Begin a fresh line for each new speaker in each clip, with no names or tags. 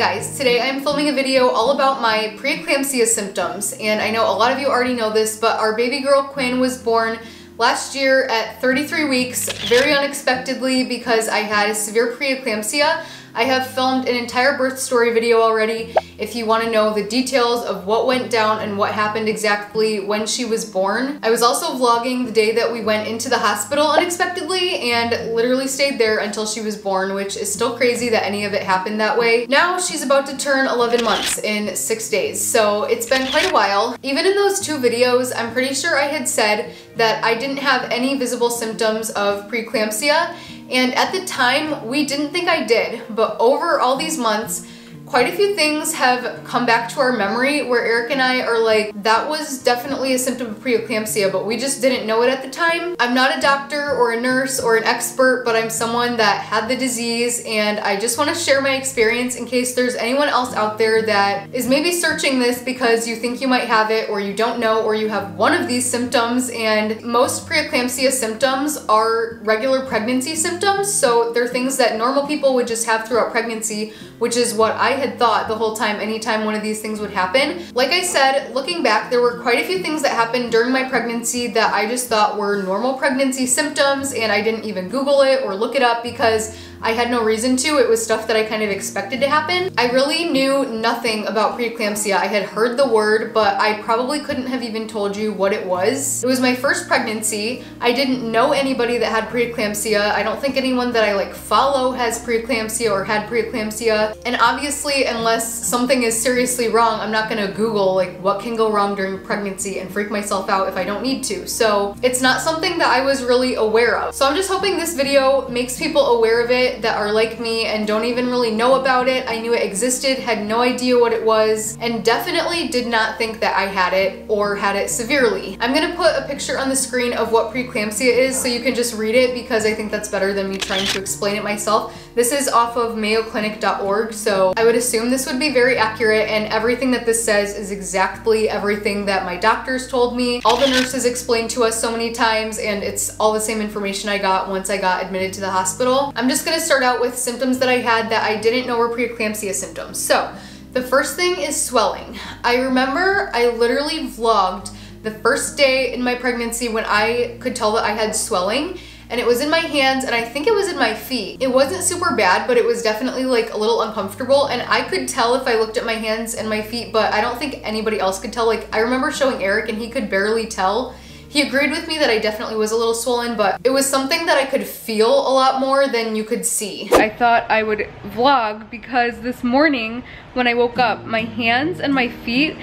guys, today I'm filming a video all about my preeclampsia symptoms and I know a lot of you already know this but our baby girl Quinn was born last year at 33 weeks very unexpectedly because I had severe preeclampsia. I have filmed an entire birth story video already if you want to know the details of what went down and what happened exactly when she was born. I was also vlogging the day that we went into the hospital unexpectedly and literally stayed there until she was born, which is still crazy that any of it happened that way. Now she's about to turn 11 months in six days, so it's been quite a while. Even in those two videos, I'm pretty sure I had said that I didn't have any visible symptoms of preeclampsia and at the time, we didn't think I did, but over all these months, quite a few things have come back to our memory where Eric and I are like, that was definitely a symptom of preeclampsia, but we just didn't know it at the time. I'm not a doctor or a nurse or an expert, but I'm someone that had the disease and I just wanna share my experience in case there's anyone else out there that is maybe searching this because you think you might have it or you don't know or you have one of these symptoms and most preeclampsia symptoms are regular pregnancy symptoms. So they're things that normal people would just have throughout pregnancy, which is what I had thought the whole time anytime one of these things would happen. Like I said, looking back, there were quite a few things that happened during my pregnancy that I just thought were normal pregnancy symptoms and I didn't even Google it or look it up because I had no reason to. It was stuff that I kind of expected to happen. I really knew nothing about preeclampsia. I had heard the word, but I probably couldn't have even told you what it was. It was my first pregnancy. I didn't know anybody that had preeclampsia. I don't think anyone that I like follow has preeclampsia or had preeclampsia. And obviously, unless something is seriously wrong, I'm not gonna Google like what can go wrong during pregnancy and freak myself out if I don't need to. So it's not something that I was really aware of. So I'm just hoping this video makes people aware of it that are like me and don't even really know about it. I knew it existed, had no idea what it was, and definitely did not think that I had it or had it severely. I'm gonna put a picture on the screen of what preeclampsia is so you can just read it because I think that's better than me trying to explain it myself. This is off of mayoclinic.org, so I would assume this would be very accurate and everything that this says is exactly everything that my doctors told me. All the nurses explained to us so many times and it's all the same information I got once I got admitted to the hospital. I'm just gonna start out with symptoms that I had that I didn't know were preeclampsia symptoms. So the first thing is swelling. I remember I literally vlogged the first day in my pregnancy when I could tell that I had swelling and it was in my hands and I think it was in my feet. It wasn't super bad, but it was definitely like a little uncomfortable and I could tell if I looked at my hands and my feet, but I don't think anybody else could tell. Like I remember showing Eric and he could barely tell he agreed with me that I definitely was a little swollen, but it was something that I could feel a lot more than you could see. I thought I would vlog because this morning when I woke up, my hands and my feet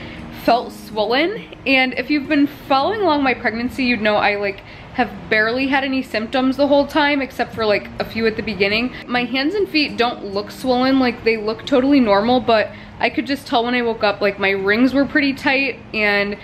felt swollen. And if you've been following along my pregnancy, you'd know I like have barely had any symptoms the whole time except for like a few at the beginning. My hands and feet don't look swollen, like they look totally normal, but I could just tell when I woke up like my rings were pretty tight and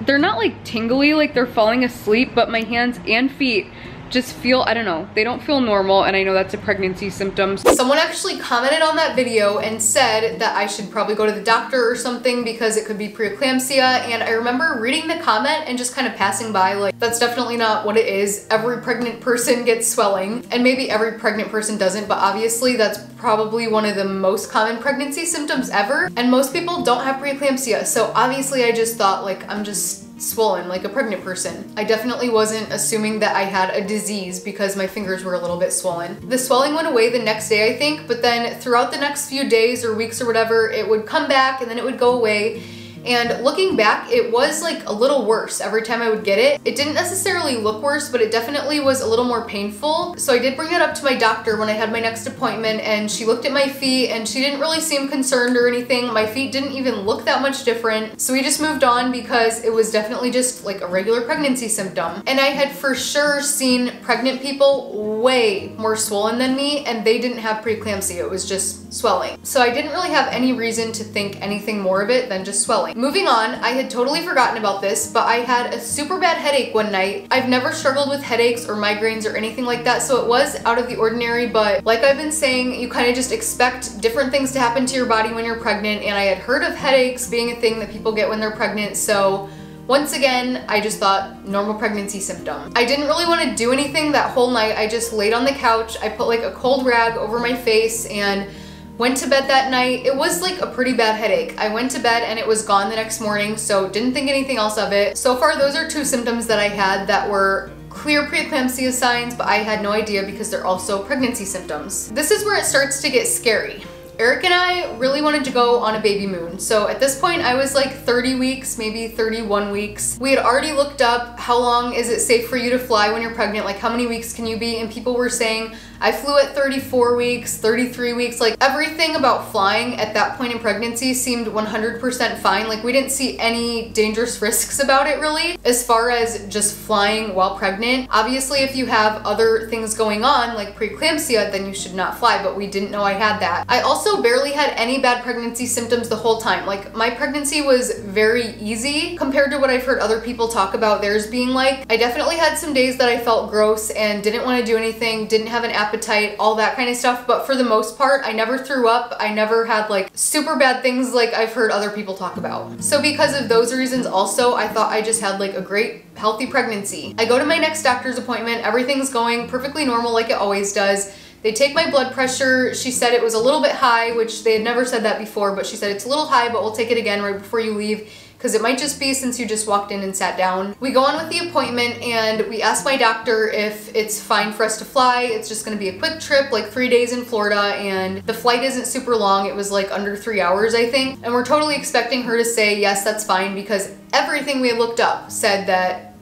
they're not like tingly like they're falling asleep, but my hands and feet just feel, I don't know, they don't feel normal and I know that's a pregnancy symptom. Someone actually commented on that video and said that I should probably go to the doctor or something because it could be preeclampsia and I remember reading the comment and just kind of passing by like that's definitely not what it is. Every pregnant person gets swelling and maybe every pregnant person doesn't but obviously that's probably one of the most common pregnancy symptoms ever and most people don't have preeclampsia so obviously I just thought like I'm just swollen like a pregnant person. I definitely wasn't assuming that I had a disease because my fingers were a little bit swollen. The swelling went away the next day, I think, but then throughout the next few days or weeks or whatever, it would come back and then it would go away and looking back, it was like a little worse every time I would get it. It didn't necessarily look worse, but it definitely was a little more painful. So I did bring it up to my doctor when I had my next appointment and she looked at my feet and she didn't really seem concerned or anything. My feet didn't even look that much different. So we just moved on because it was definitely just like a regular pregnancy symptom. And I had for sure seen pregnant people way more swollen than me and they didn't have preeclampsia. It was just swelling. So I didn't really have any reason to think anything more of it than just swelling. Moving on, I had totally forgotten about this, but I had a super bad headache one night. I've never struggled with headaches or migraines or anything like that, so it was out of the ordinary, but like I've been saying, you kind of just expect different things to happen to your body when you're pregnant, and I had heard of headaches being a thing that people get when they're pregnant, so once again, I just thought normal pregnancy symptom. I didn't really want to do anything that whole night. I just laid on the couch. I put like a cold rag over my face and Went to bed that night. It was like a pretty bad headache. I went to bed and it was gone the next morning, so didn't think anything else of it. So far, those are two symptoms that I had that were clear preeclampsia signs, but I had no idea because they're also pregnancy symptoms. This is where it starts to get scary. Eric and I really wanted to go on a baby moon. So at this point I was like 30 weeks, maybe 31 weeks. We had already looked up how long is it safe for you to fly when you're pregnant, like how many weeks can you be? And people were saying I flew at 34 weeks, 33 weeks, like everything about flying at that point in pregnancy seemed 100% fine. Like we didn't see any dangerous risks about it really, as far as just flying while pregnant. Obviously, if you have other things going on, like preeclampsia, then you should not fly, but we didn't know I had that. I also barely had any bad pregnancy symptoms the whole time. Like my pregnancy was very easy compared to what I've heard other people talk about theirs being like. I definitely had some days that I felt gross and didn't want to do anything, didn't have an appetite appetite, all that kind of stuff. But for the most part, I never threw up. I never had like super bad things like I've heard other people talk about. So because of those reasons also, I thought I just had like a great healthy pregnancy. I go to my next doctor's appointment. Everything's going perfectly normal like it always does. They take my blood pressure. She said it was a little bit high, which they had never said that before, but she said it's a little high, but we'll take it again right before you leave because it might just be since you just walked in and sat down. We go on with the appointment and we ask my doctor if it's fine for us to fly. It's just gonna be a quick trip, like three days in Florida, and the flight isn't super long. It was like under three hours, I think. And we're totally expecting her to say, yes, that's fine, because everything we looked up said that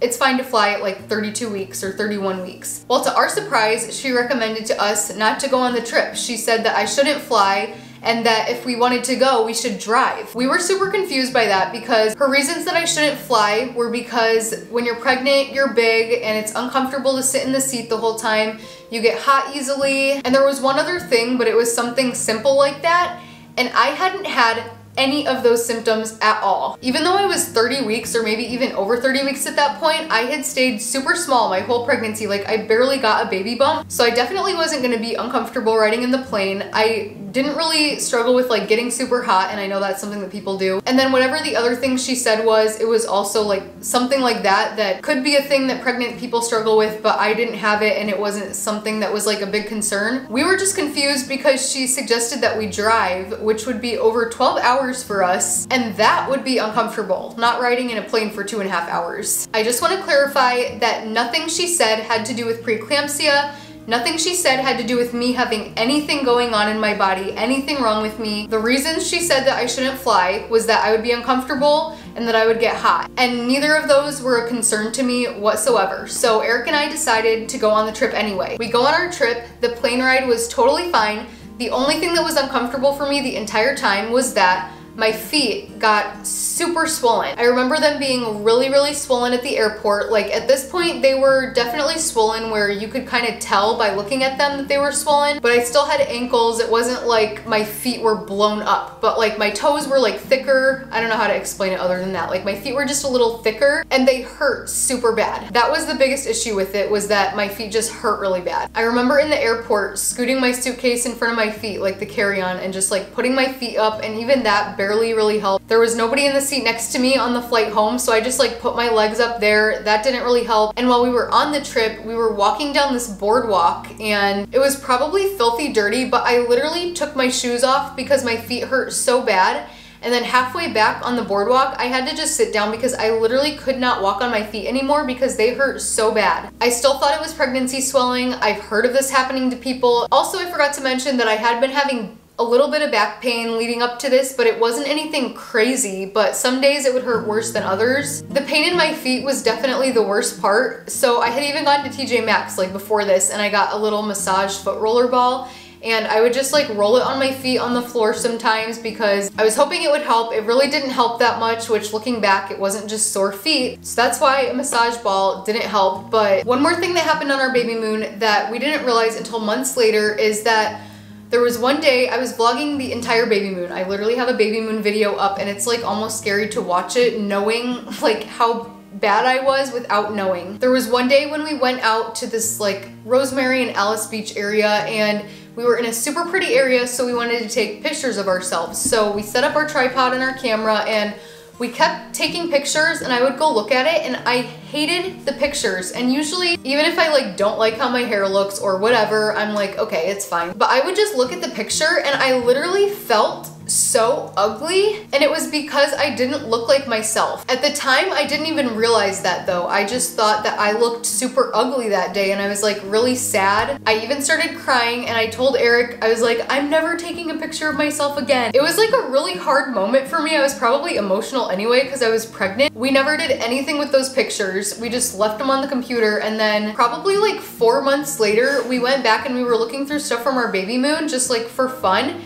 it's fine to fly at like 32 weeks or 31 weeks. Well, to our surprise, she recommended to us not to go on the trip. She said that I shouldn't fly and that if we wanted to go, we should drive. We were super confused by that because her reasons that I shouldn't fly were because when you're pregnant, you're big and it's uncomfortable to sit in the seat the whole time. You get hot easily. And there was one other thing, but it was something simple like that. And I hadn't had any of those symptoms at all. Even though I was 30 weeks or maybe even over 30 weeks at that point, I had stayed super small my whole pregnancy. Like I barely got a baby bump. So I definitely wasn't gonna be uncomfortable riding in the plane. I didn't really struggle with like getting super hot and I know that's something that people do. And then whatever the other thing she said was, it was also like something like that that could be a thing that pregnant people struggle with, but I didn't have it and it wasn't something that was like a big concern. We were just confused because she suggested that we drive, which would be over 12 hours for us, and that would be uncomfortable, not riding in a plane for two and a half hours. I just want to clarify that nothing she said had to do with preeclampsia, Nothing she said had to do with me having anything going on in my body, anything wrong with me. The reasons she said that I shouldn't fly was that I would be uncomfortable and that I would get hot. And neither of those were a concern to me whatsoever. So Eric and I decided to go on the trip anyway. We go on our trip, the plane ride was totally fine. The only thing that was uncomfortable for me the entire time was that my feet got super swollen. I remember them being really, really swollen at the airport. Like at this point, they were definitely swollen where you could kind of tell by looking at them that they were swollen, but I still had ankles. It wasn't like my feet were blown up, but like my toes were like thicker. I don't know how to explain it other than that. Like my feet were just a little thicker and they hurt super bad. That was the biggest issue with it was that my feet just hurt really bad. I remember in the airport scooting my suitcase in front of my feet, like the carry-on and just like putting my feet up and even that barely really helped. There was nobody in the seat next to me on the flight home, so I just like put my legs up there. That didn't really help. And while we were on the trip, we were walking down this boardwalk and it was probably filthy dirty, but I literally took my shoes off because my feet hurt so bad. And then halfway back on the boardwalk, I had to just sit down because I literally could not walk on my feet anymore because they hurt so bad. I still thought it was pregnancy swelling. I've heard of this happening to people. Also, I forgot to mention that I had been having a little bit of back pain leading up to this, but it wasn't anything crazy, but some days it would hurt worse than others. The pain in my feet was definitely the worst part, so I had even gone to TJ Maxx like before this and I got a little massage foot roller ball and I would just like roll it on my feet on the floor sometimes because I was hoping it would help. It really didn't help that much, which looking back, it wasn't just sore feet. So that's why a massage ball didn't help. But one more thing that happened on our baby moon that we didn't realize until months later is that there was one day I was vlogging the entire baby moon. I literally have a baby moon video up and it's like almost scary to watch it knowing like how bad I was without knowing. There was one day when we went out to this like Rosemary and Alys Beach area and we were in a super pretty area so we wanted to take pictures of ourselves. So we set up our tripod and our camera and We kept taking pictures and I would go look at it and I hated the pictures. And usually, even if I like don't like how my hair looks or whatever, I'm like, okay, it's fine. But I would just look at the picture and I literally felt so ugly and it was because I didn't look like myself. At the time, I didn't even realize that though. I just thought that I looked super ugly that day and I was like really sad. I even started crying and I told Eric, I was like, I'm never taking a picture of myself again. It was like a really hard moment for me. I was probably emotional anyway because I was pregnant. We never did anything with those pictures. We just left them on the computer and then probably like four months later, we went back and we were looking through stuff from our baby moon just like for fun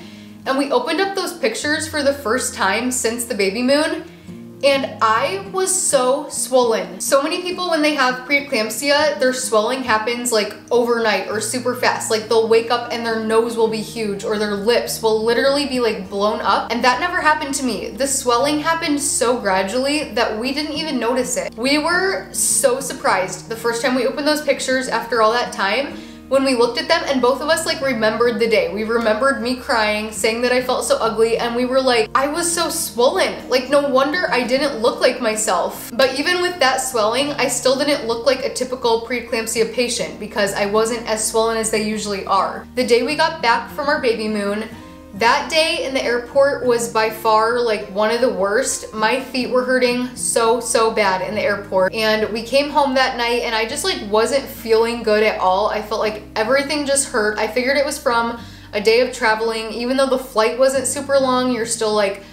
and we opened up those pictures for the first time since the baby moon and I was so swollen. So many people when they have preeclampsia, their swelling happens like overnight or super fast. Like they'll wake up and their nose will be huge or their lips will literally be like blown up. And that never happened to me. The swelling happened so gradually that we didn't even notice it. We were so surprised the first time we opened those pictures after all that time when we looked at them and both of us like remembered the day. We remembered me crying, saying that I felt so ugly and we were like, I was so swollen. Like no wonder I didn't look like myself. But even with that swelling, I still didn't look like a typical preeclampsia patient because I wasn't as swollen as they usually are. The day we got back from our baby moon, that day in the airport was by far like one of the worst. My feet were hurting so, so bad in the airport. And we came home that night and I just like wasn't feeling good at all. I felt like everything just hurt. I figured it was from a day of traveling. Even though the flight wasn't super long, you're still like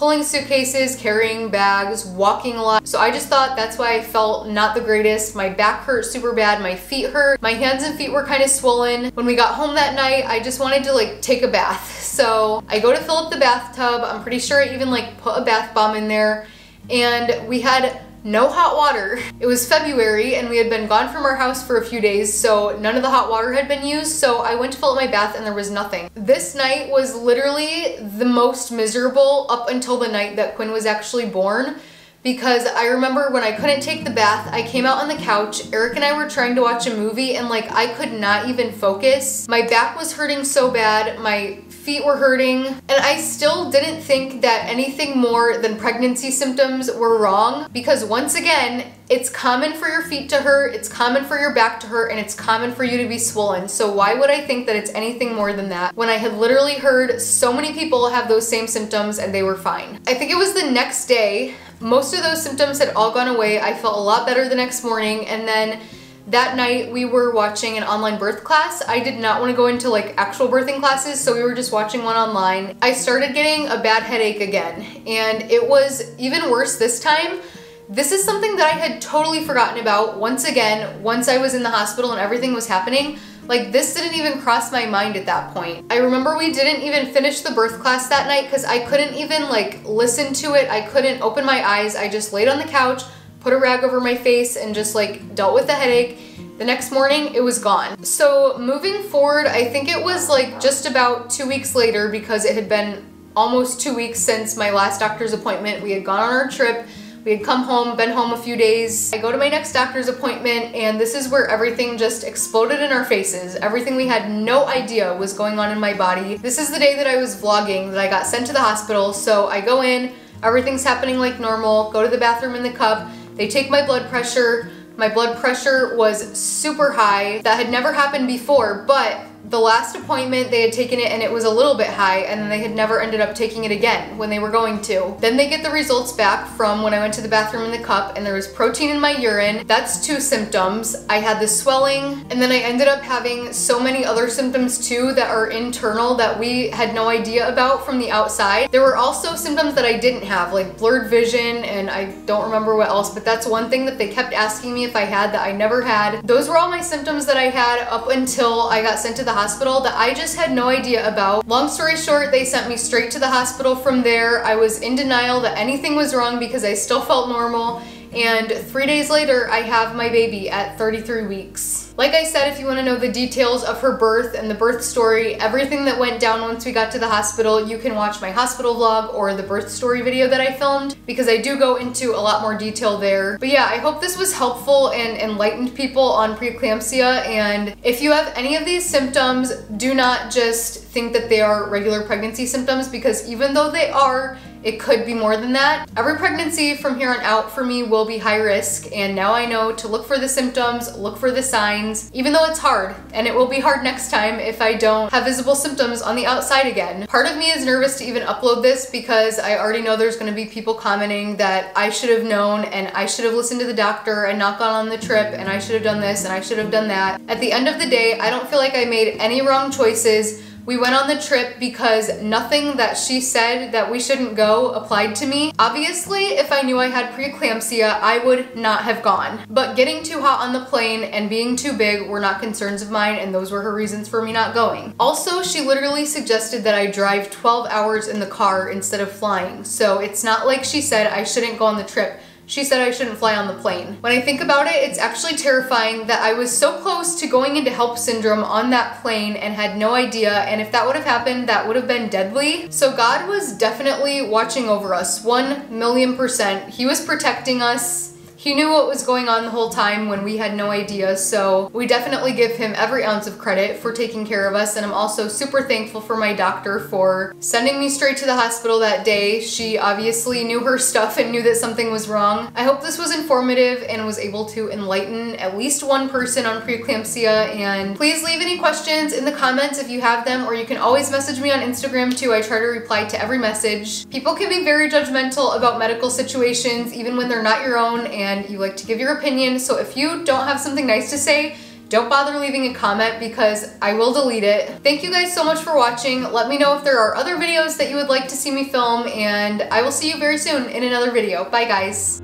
pulling suitcases, carrying bags, walking a lot. So I just thought that's why I felt not the greatest. My back hurt super bad, my feet hurt, my hands and feet were kind of swollen. When we got home that night, I just wanted to like take a bath. So I go to fill up the bathtub. I'm pretty sure I even like put a bath bomb in there and we had no hot water. It was February and we had been gone from our house for a few days, so none of the hot water had been used, so I went to fill up my bath and there was nothing. This night was literally the most miserable up until the night that Quinn was actually born because I remember when I couldn't take the bath, I came out on the couch, Eric and I were trying to watch a movie and like I could not even focus. My back was hurting so bad, my feet were hurting, and I still didn't think that anything more than pregnancy symptoms were wrong because once again, it's common for your feet to hurt, it's common for your back to hurt, and it's common for you to be swollen. So why would I think that it's anything more than that when I had literally heard so many people have those same symptoms and they were fine? I think it was the next day, most of those symptoms had all gone away. I felt a lot better the next morning, and then that night we were watching an online birth class. I did not want to go into like actual birthing classes, so we were just watching one online. I started getting a bad headache again, and it was even worse this time. This is something that I had totally forgotten about once again, once I was in the hospital and everything was happening. Like this didn't even cross my mind at that point. I remember we didn't even finish the birth class that night because I couldn't even like listen to it. I couldn't open my eyes. I just laid on the couch, put a rag over my face and just like dealt with the headache. The next morning, it was gone. So moving forward, I think it was like just about two weeks later because it had been almost two weeks since my last doctor's appointment. We had gone on our trip. We had come home, been home a few days. I go to my next doctor's appointment and this is where everything just exploded in our faces. Everything we had no idea was going on in my body. This is the day that I was vlogging that I got sent to the hospital. So I go in, everything's happening like normal, go to the bathroom in the cup, they take my blood pressure. My blood pressure was super high. That had never happened before, but the last appointment they had taken it and it was a little bit high and then they had never ended up taking it again when they were going to. Then they get the results back from when I went to the bathroom in the cup and there was protein in my urine. That's two symptoms. I had the swelling and then I ended up having so many other symptoms too that are internal that we had no idea about from the outside. There were also symptoms that I didn't have like blurred vision and I don't remember what else but that's one thing that they kept asking me if I had that I never had. Those were all my symptoms that I had up until I got sent to the hospital that I just had no idea about. Long story short, they sent me straight to the hospital from there. I was in denial that anything was wrong because I still felt normal and three days later I have my baby at 33 weeks. Like I said, if you want to know the details of her birth and the birth story, everything that went down once we got to the hospital, you can watch my hospital vlog or the birth story video that I filmed because I do go into a lot more detail there. But yeah, I hope this was helpful and enlightened people on preeclampsia and if you have any of these symptoms, do not just think that they are regular pregnancy symptoms because even though they are, it could be more than that. Every pregnancy from here on out for me will be high risk and now I know to look for the symptoms, look for the signs, even though it's hard and it will be hard next time if I don't have visible symptoms on the outside again. Part of me is nervous to even upload this because I already know there's gonna be people commenting that I should have known and I should have listened to the doctor and not gone on the trip and I should have done this and I should have done that. At the end of the day, I don't feel like I made any wrong choices we went on the trip because nothing that she said that we shouldn't go applied to me. Obviously, if I knew I had preeclampsia, I would not have gone. But getting too hot on the plane and being too big were not concerns of mine and those were her reasons for me not going. Also, she literally suggested that I drive 12 hours in the car instead of flying. So it's not like she said I shouldn't go on the trip she said I shouldn't fly on the plane. When I think about it, it's actually terrifying that I was so close to going into HELLP syndrome on that plane and had no idea, and if that would have happened, that would have been deadly. So God was definitely watching over us, one million percent. He was protecting us he knew what was going on the whole time when we had no idea, so we definitely give him every ounce of credit for taking care of us, and I'm also super thankful for my doctor for sending me straight to the hospital that day. She obviously knew her stuff and knew that something was wrong. I hope this was informative and was able to enlighten at least one person on preeclampsia, and please leave any questions in the comments if you have them, or you can always message me on Instagram too. I try to reply to every message. People can be very judgmental about medical situations, even when they're not your own, and and you like to give your opinion. So if you don't have something nice to say, don't bother leaving a comment because I will delete it. Thank you guys so much for watching. Let me know if there are other videos that you would like to see me film and I will see you very soon in another video. Bye guys.